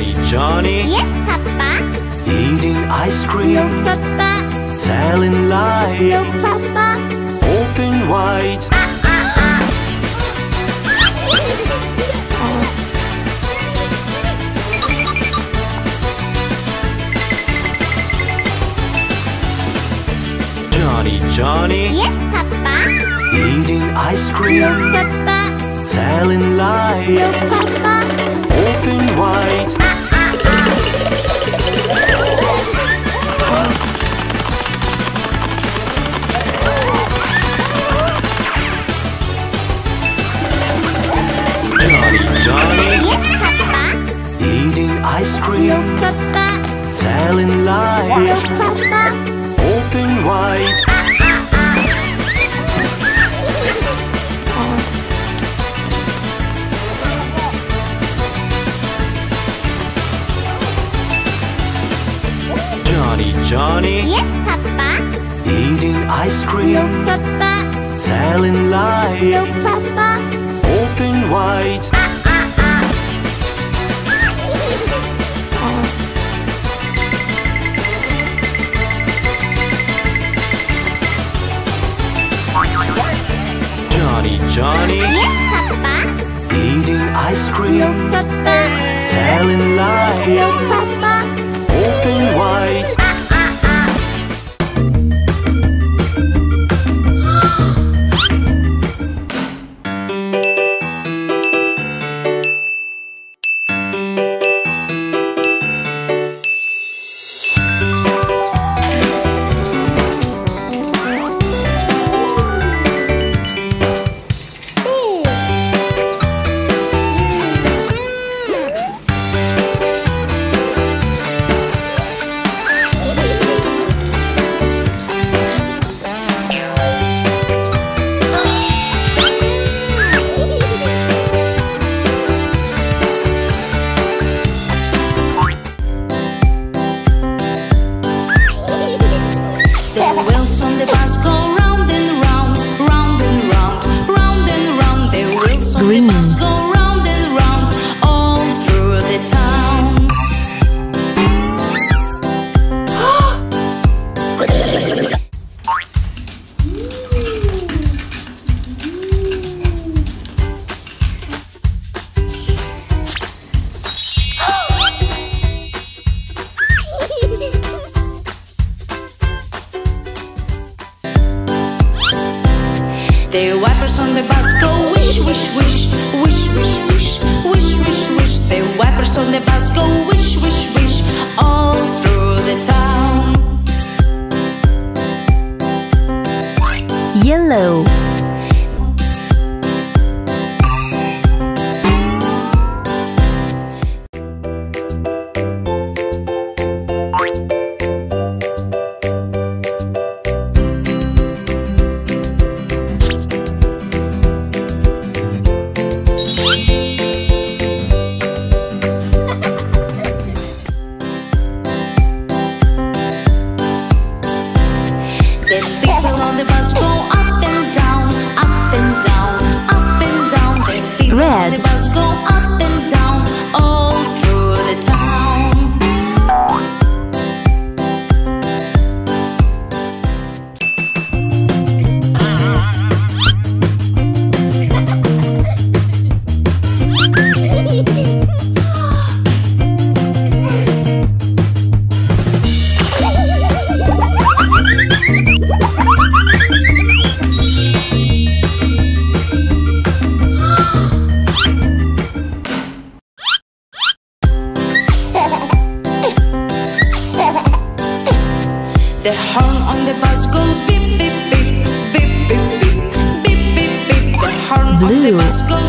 Johnny, Johnny, Yes, Papa. eating ice cream, No, Papa. telling lies. No, Papa. open wide. Ah, ah, ah. Johnny, Johnny, Yes, Papa. eating ice cream, No, Papa. telling lies. No, Papa. Wide. Johnny, Johnny, Yes, Papa. eating ice No, cream, Papa. telling No, lies, Papa. open wide. Johnny, Yes, Papa. eating ice cream? No, Papa. telling lies? No, Papa. open wide. Johnny, Johnny, Yes, Papa. eating ice cream? No, Papa. telling lies? No, Papa. open wide. The wheels on the bus go round and round, round and round, round and round. The wheels on Green. the bus The wipers on the bus go wish, wish, wish, wish, wish, wish, wish, wish, wish. The wipers on the bus go wish, wish, wish, all through the town. The horn on the bus goes beep beep beep beep beep beep beep beep beep. The horn on the bus goes